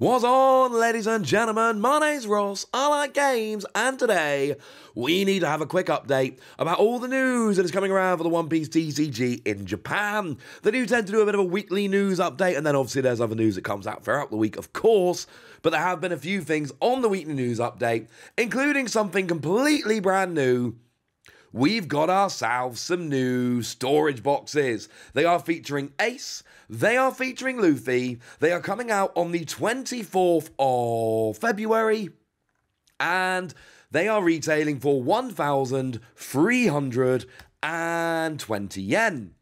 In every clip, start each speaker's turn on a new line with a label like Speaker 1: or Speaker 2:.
Speaker 1: What's on, ladies and gentlemen? My name's Ross. I like games, and today we need to have a quick update about all the news that is coming around for the One Piece TCG in Japan. They do tend to do a bit of a weekly news update, and then obviously there's other news that comes out throughout the week, of course. But there have been a few things on the weekly news update, including something completely brand new we've got ourselves some new storage boxes. They are featuring Ace, they are featuring Luffy, they are coming out on the 24th of February, and they are retailing for 1,320 yen.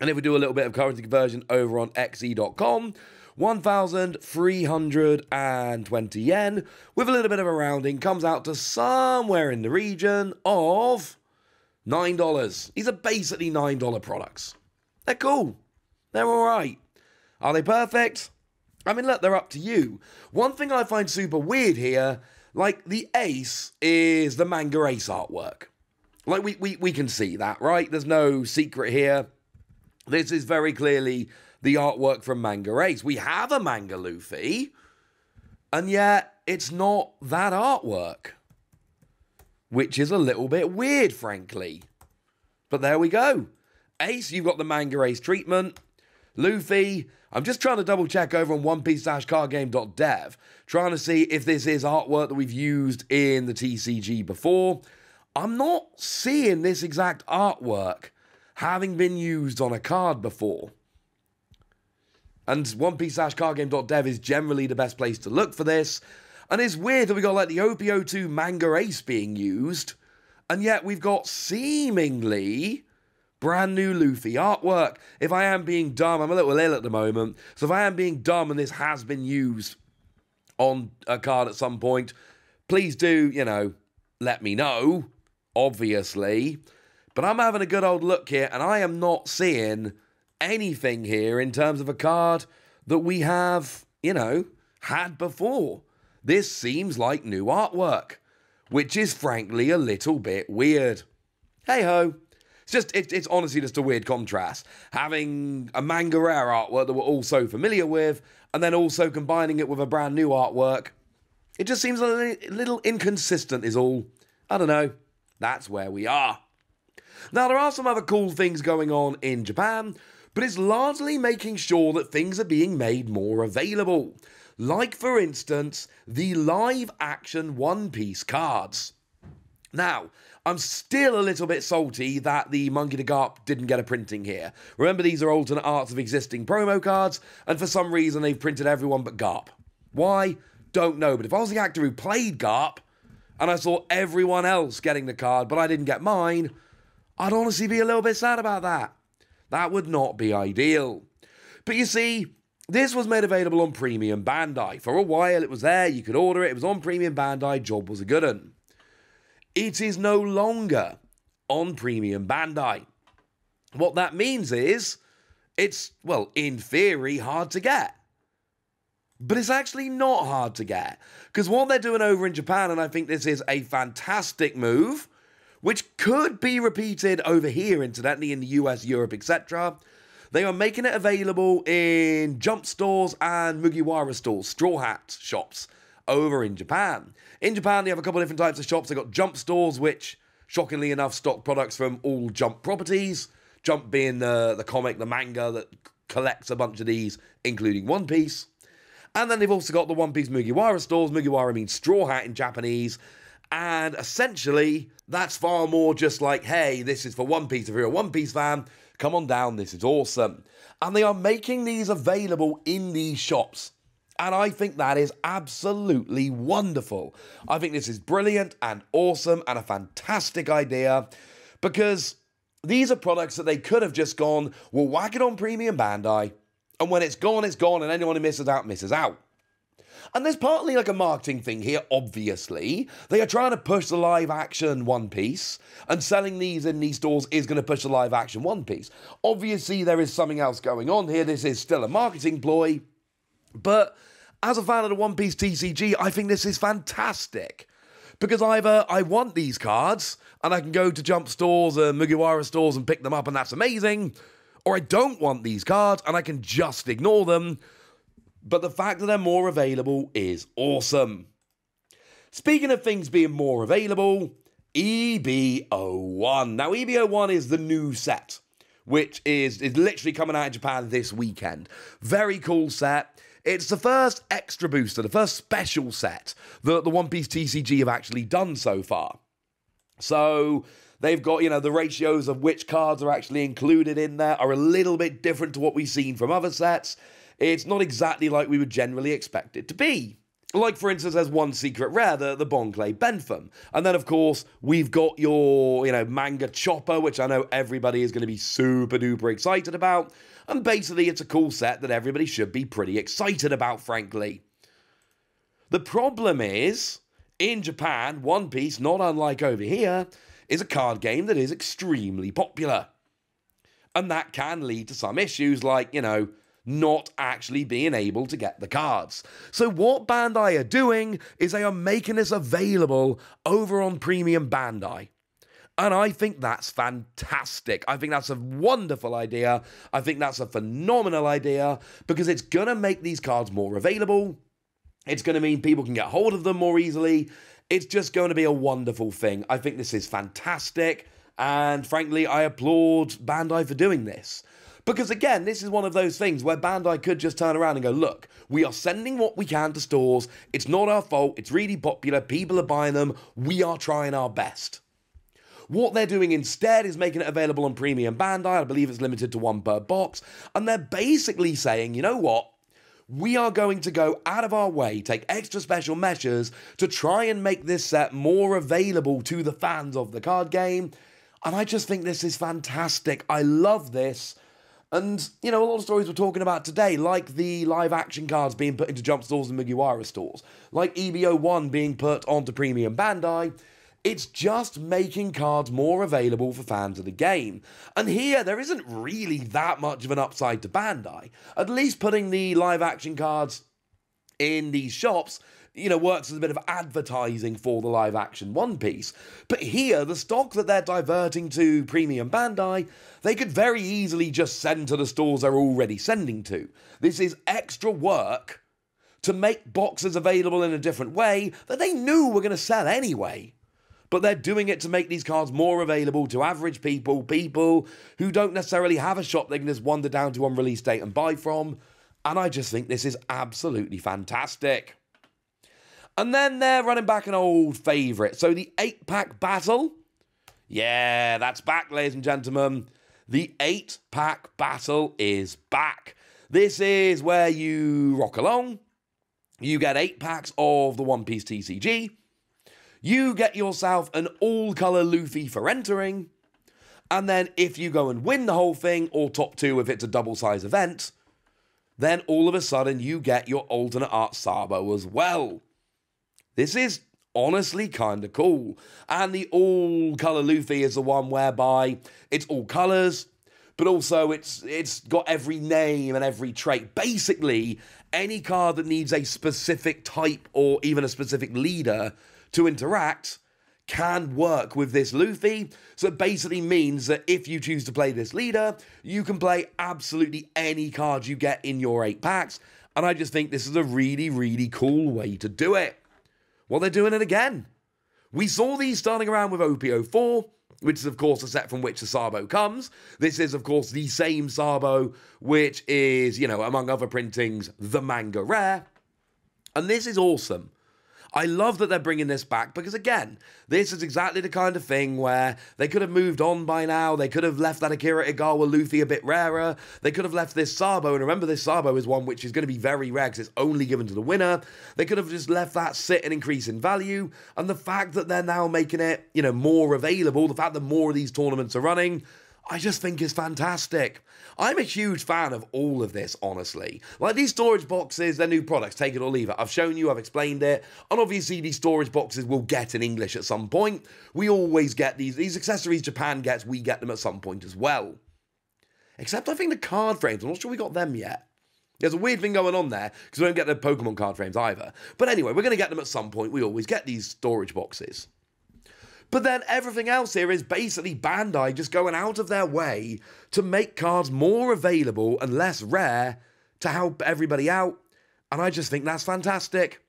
Speaker 1: And if we do a little bit of currency conversion over on xe.com, 1,320 yen with a little bit of a rounding comes out to somewhere in the region of $9. These are basically $9 products. They're cool. They're all right. Are they perfect? I mean, look, they're up to you. One thing I find super weird here, like the ace is the manga ace artwork. Like we, we, we can see that, right? There's no secret here. This is very clearly the artwork from Manga Ace. We have a Manga Luffy, and yet it's not that artwork which is a little bit weird, frankly. But there we go. Ace, you've got the manga Ace treatment. Luffy, I'm just trying to double check over on One Piece cardgame.dev, trying to see if this is artwork that we've used in the TCG before. I'm not seeing this exact artwork having been used on a card before. And One Piece cardgame.dev is generally the best place to look for this. And it's weird that we got like the OP02 manga ace being used, and yet we've got seemingly brand new Luffy artwork. If I am being dumb, I'm a little ill at the moment. So if I am being dumb and this has been used on a card at some point, please do, you know, let me know, obviously. But I'm having a good old look here and I am not seeing anything here in terms of a card that we have, you know, had before. This seems like new artwork, which is frankly a little bit weird. Hey ho. It's just, it, it's honestly just a weird contrast. Having a manga rare artwork that we're all so familiar with, and then also combining it with a brand new artwork. It just seems a little inconsistent, is all. I don't know. That's where we are. Now, there are some other cool things going on in Japan, but it's largely making sure that things are being made more available like, for instance, the live action One Piece cards. Now, I'm still a little bit salty that the Monkey D. Garp didn't get a printing here. Remember, these are alternate arts of existing promo cards, and for some reason they've printed everyone but Garp. Why? Don't know, but if I was the actor who played Garp, and I saw everyone else getting the card, but I didn't get mine, I'd honestly be a little bit sad about that. That would not be ideal. But you see, this was made available on Premium Bandai. For a while it was there, you could order it, it was on Premium Bandai, job was a good one. It is no longer on Premium Bandai. What that means is it's, well, in theory, hard to get. But it's actually not hard to get. Because what they're doing over in Japan, and I think this is a fantastic move, which could be repeated over here, incidentally, in the US, Europe, etc., they are making it available in jump stores and Mugiwara stores, straw hat shops over in Japan. In Japan, they have a couple of different types of shops. They've got jump stores, which, shockingly enough, stock products from all jump properties. Jump being the, the comic, the manga that collects a bunch of these, including One Piece. And then they've also got the One Piece Mugiwara stores. Mugiwara means straw hat in Japanese. And essentially, that's far more just like, hey, this is for One Piece. If you're a One Piece fan, Come on down, this is awesome. And they are making these available in these shops. And I think that is absolutely wonderful. I think this is brilliant and awesome and a fantastic idea because these are products that they could have just gone, we'll whack it on Premium Bandai, and when it's gone, it's gone, and anyone who misses out, misses out. And there's partly like a marketing thing here, obviously. They are trying to push the live action One Piece, and selling these in these stores is going to push the live action One Piece. Obviously, there is something else going on here. This is still a marketing ploy. But as a fan of the One Piece TCG, I think this is fantastic. Because either I want these cards and I can go to jump stores and Mugiwara stores and pick them up, and that's amazing, or I don't want these cards and I can just ignore them but the fact that they're more available is awesome. Speaking of things being more available, EB01. Now, EB01 is the new set, which is, is literally coming out in Japan this weekend. Very cool set. It's the first extra booster, the first special set that the One Piece TCG have actually done so far. So they've got, you know, the ratios of which cards are actually included in there are a little bit different to what we've seen from other sets. It's not exactly like we would generally expect it to be. Like, for instance, there's one secret rare, the, the Bon Clay Bentham. And then, of course, we've got your, you know, manga chopper, which I know everybody is going to be super duper excited about. And basically, it's a cool set that everybody should be pretty excited about, frankly. The problem is, in Japan, One Piece, not unlike over here, is a card game that is extremely popular. And that can lead to some issues like, you know, not actually being able to get the cards. So, what Bandai are doing is they are making this available over on Premium Bandai. And I think that's fantastic. I think that's a wonderful idea. I think that's a phenomenal idea because it's going to make these cards more available. It's going to mean people can get hold of them more easily. It's just going to be a wonderful thing. I think this is fantastic. And frankly, I applaud Bandai for doing this. Because again, this is one of those things where Bandai could just turn around and go, look, we are sending what we can to stores. It's not our fault. It's really popular. People are buying them. We are trying our best. What they're doing instead is making it available on Premium Bandai. I believe it's limited to one per box. And they're basically saying, you know what? We are going to go out of our way, take extra special measures to try and make this set more available to the fans of the card game. And I just think this is fantastic. I love this. And, you know, a lot of stories we're talking about today, like the live action cards being put into Jump stores and Mugiwara stores, like EB01 being put onto Premium Bandai, it's just making cards more available for fans of the game. And here, there isn't really that much of an upside to Bandai. At least putting the live action cards in these shops you know, works as a bit of advertising for the live action One Piece. But here, the stock that they're diverting to Premium Bandai, they could very easily just send to the stores they're already sending to. This is extra work to make boxes available in a different way that they knew were going to sell anyway. But they're doing it to make these cards more available to average people, people who don't necessarily have a shop they can just wander down to on release date and buy from. And I just think this is absolutely fantastic. And then they're running back an old favourite. So the eight pack battle. Yeah, that's back, ladies and gentlemen. The eight pack battle is back. This is where you rock along. You get eight packs of the One Piece TCG. You get yourself an all colour Luffy for entering. And then if you go and win the whole thing, or top two if it's a double size event, then all of a sudden you get your alternate art Sabo as well. This is honestly kind of cool. And the all color Luffy is the one whereby it's all colors, but also it's it's got every name and every trait. Basically, any card that needs a specific type or even a specific leader to interact can work with this Luffy. So it basically means that if you choose to play this leader, you can play absolutely any card you get in your eight packs. And I just think this is a really, really cool way to do it. Well, they're doing it again. We saw these starting around with OP04, which is, of course, the set from which the Sabo comes. This is, of course, the same Sabo, which is, you know, among other printings, the manga rare. And this is awesome. I love that they're bringing this back because, again, this is exactly the kind of thing where they could have moved on by now. They could have left that Akira Igawa Luffy a bit rarer. They could have left this Sabo, and remember, this Sabo is one which is going to be very rare because it's only given to the winner. They could have just left that sit and increase in value. And the fact that they're now making it, you know, more available, the fact that more of these tournaments are running, I just think is fantastic. I'm a huge fan of all of this, honestly. Like these storage boxes, they're new products, take it or leave it. I've shown you, I've explained it. And obviously, these storage boxes will get in English at some point. We always get these. These accessories Japan gets, we get them at some point as well. Except I think the card frames, I'm not sure we got them yet. There's a weird thing going on there because we don't get the Pokemon card frames either. But anyway, we're going to get them at some point. We always get these storage boxes. But then everything else here is basically Bandai just going out of their way to make cards more available and less rare to help everybody out. And I just think that's fantastic.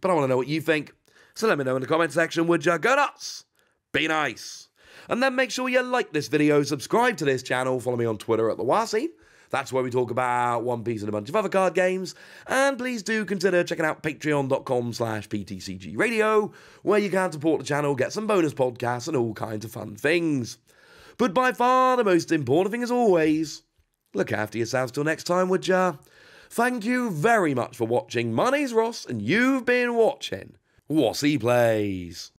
Speaker 1: But I want to know what you think. So let me know in the comment section, would you? Go nuts! Be nice. And then make sure you like this video, subscribe to this channel, follow me on Twitter at the Wossy. That's where we talk about One Piece and a bunch of other card games. And please do consider checking out patreon.com slash ptcgradio, where you can support the channel, get some bonus podcasts, and all kinds of fun things. But by far the most important thing, as always, look after yourselves till next time, would ya? Thank you very much for watching. My name's Ross, and you've been watching Wossy Plays.